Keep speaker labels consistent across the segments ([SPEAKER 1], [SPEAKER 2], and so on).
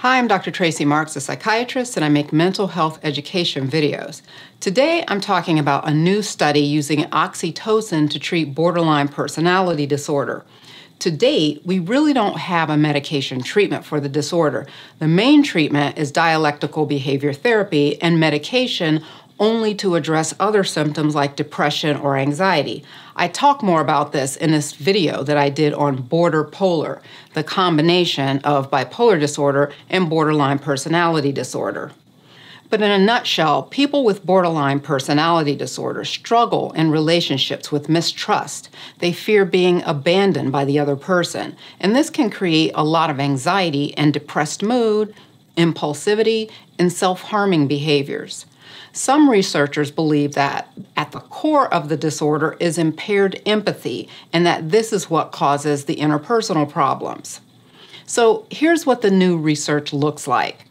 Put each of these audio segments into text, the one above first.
[SPEAKER 1] Hi, I'm Dr. Tracey Marks, a psychiatrist, and I make mental health education videos. Today, I'm talking about a new study using oxytocin to treat borderline personality disorder. To date, we really don't have a medication treatment for the disorder. The main treatment is dialectical behavior therapy and medication only to address other symptoms like depression or anxiety. I talk more about this in this video that I did on border polar, the combination of bipolar disorder and borderline personality disorder. But in a nutshell, people with borderline personality disorder struggle in relationships with mistrust. They fear being abandoned by the other person, and this can create a lot of anxiety and depressed mood, impulsivity, and self harming behaviors. Some researchers believe that at the core of the disorder is impaired empathy, and that this is what causes the interpersonal problems. So here's what the new research looks like.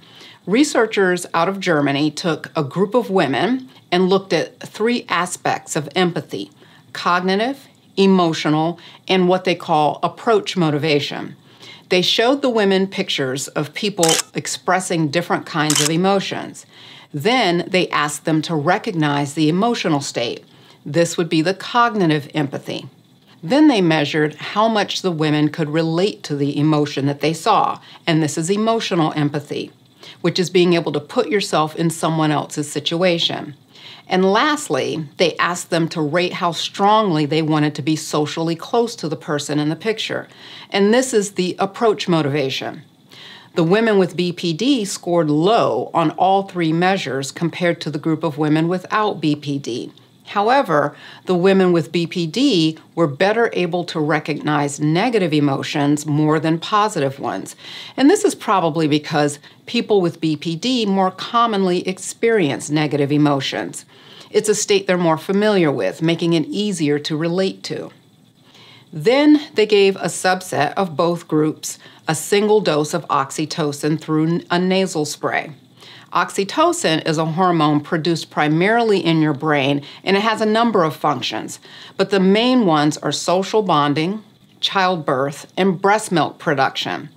[SPEAKER 1] Researchers out of Germany took a group of women and looked at three aspects of empathy cognitive, emotional, and what they call approach motivation. They showed the women pictures of people expressing different kinds of emotions. Then they asked them to recognize the emotional state. This would be the cognitive empathy. Then they measured how much the women could relate to the emotion that they saw, and this is emotional empathy, which is being able to put yourself in someone else's situation. And lastly, they asked them to rate how strongly they wanted to be socially close to the person in the picture. And this is the approach motivation. The women with BPD scored low on all three measures compared to the group of women without BPD. However, the women with BPD were better able to recognize negative emotions more than positive ones. And this is probably because people with BPD more commonly experience negative emotions. It's a state they're more familiar with, making it easier to relate to. Then they gave a subset of both groups a single dose of oxytocin through a nasal spray. Oxytocin is a hormone produced primarily in your brain and it has a number of functions, but the main ones are social bonding, childbirth, and breast milk production.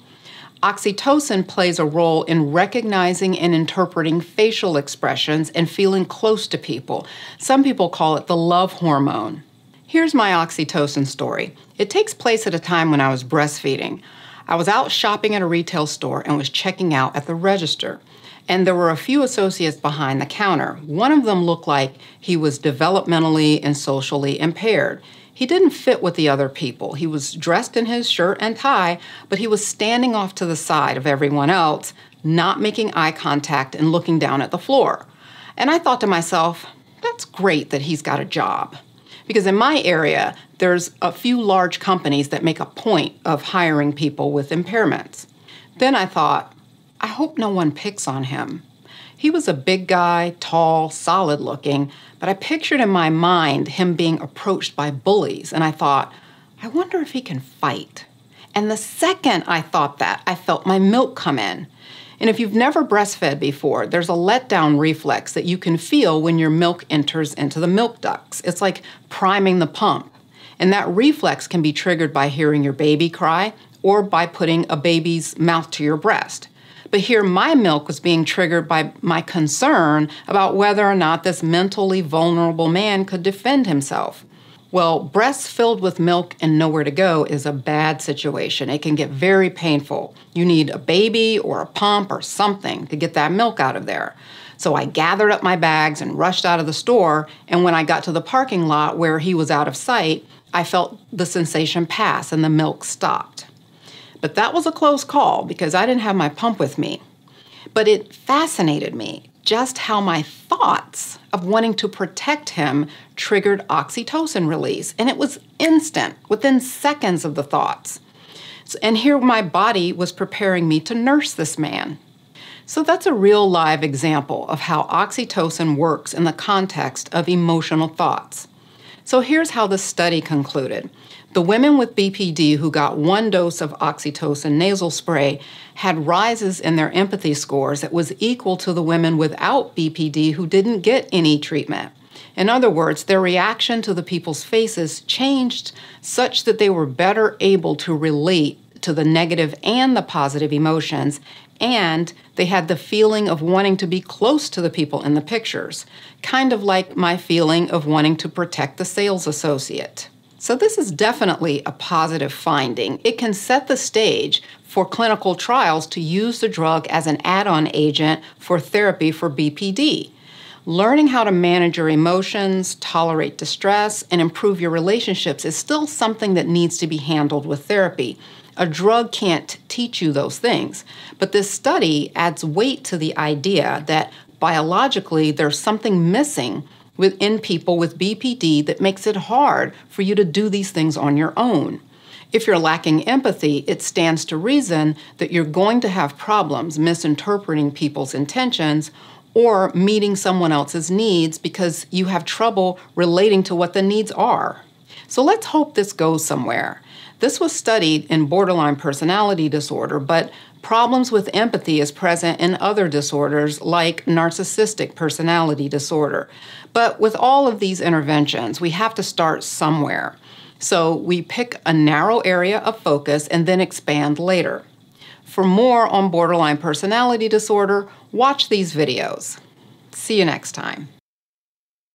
[SPEAKER 1] Oxytocin plays a role in recognizing and interpreting facial expressions and feeling close to people. Some people call it the love hormone. Here's my oxytocin story. It takes place at a time when I was breastfeeding. I was out shopping at a retail store and was checking out at the register. And there were a few associates behind the counter. One of them looked like he was developmentally and socially impaired. He didn't fit with the other people. He was dressed in his shirt and tie, but he was standing off to the side of everyone else, not making eye contact and looking down at the floor. And I thought to myself, that's great that he's got a job. Because in my area, there's a few large companies that make a point of hiring people with impairments. Then I thought, I hope no one picks on him. He was a big guy, tall, solid looking, but I pictured in my mind him being approached by bullies, and I thought, I wonder if he can fight. And the second I thought that, I felt my milk come in. And if you've never breastfed before, there's a letdown reflex that you can feel when your milk enters into the milk ducts. It's like priming the pump. And that reflex can be triggered by hearing your baby cry or by putting a baby's mouth to your breast. But here, my milk was being triggered by my concern about whether or not this mentally vulnerable man could defend himself. Well, breasts filled with milk and nowhere to go is a bad situation. It can get very painful. You need a baby or a pump or something to get that milk out of there. So I gathered up my bags and rushed out of the store. And when I got to the parking lot where he was out of sight, I felt the sensation pass and the milk stopped. But that was a close call because I didn't have my pump with me. But it fascinated me just how my thoughts of wanting to protect him triggered oxytocin release. And it was instant, within seconds of the thoughts. And here my body was preparing me to nurse this man. So that's a real live example of how oxytocin works in the context of emotional thoughts. So here's how the study concluded. The women with BPD who got one dose of oxytocin nasal spray had rises in their empathy scores that was equal to the women without BPD who didn't get any treatment. In other words, their reaction to the people's faces changed such that they were better able to relate to the negative and the positive emotions and they had the feeling of wanting to be close to the people in the pictures, kind of like my feeling of wanting to protect the sales associate. So, this is definitely a positive finding. It can set the stage for clinical trials to use the drug as an add on agent for therapy for BPD. Learning how to manage your emotions, tolerate distress, and improve your relationships is still something that needs to be handled with therapy. A drug can't teach you those things, but this study adds weight to the idea that biologically there's something missing within people with BPD that makes it hard for you to do these things on your own. If you're lacking empathy, it stands to reason that you're going to have problems misinterpreting people's intentions or meeting someone else's needs because you have trouble relating to what the needs are. So let's hope this goes somewhere. This was studied in borderline personality disorder, but Problems with empathy is present in other disorders like narcissistic personality disorder. But with all of these interventions, we have to start somewhere. So we pick a narrow area of focus and then expand later. For more on borderline personality disorder, watch these videos. See you next time.